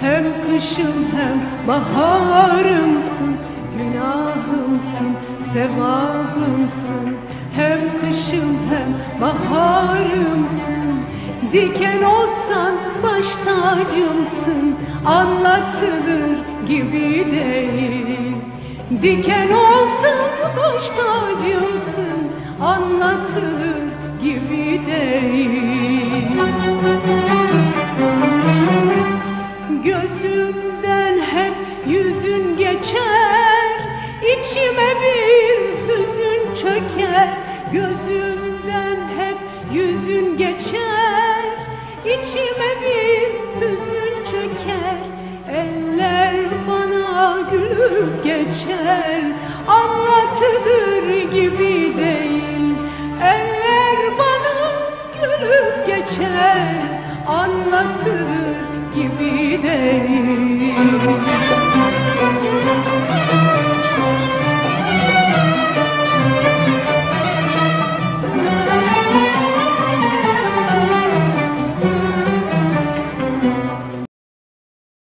Hem kışım hem baharımsın. Günahımsın, sevabımsın. Hem kışım hem baharımsın. Diken olsan baş tacımsın. Anlatılır gibi değil. Diken olsan baş tacımsın. Anlatılır gibi değil Gözümden hep yüzün geçer İçime bir hüzün çöker. Gözümden hep yüzün geçer İçime bir hüzün çöker. Eller bana gülüp geçer Anlatılır gibi değil. Eller bana gülüp geçer Anlatılır gibi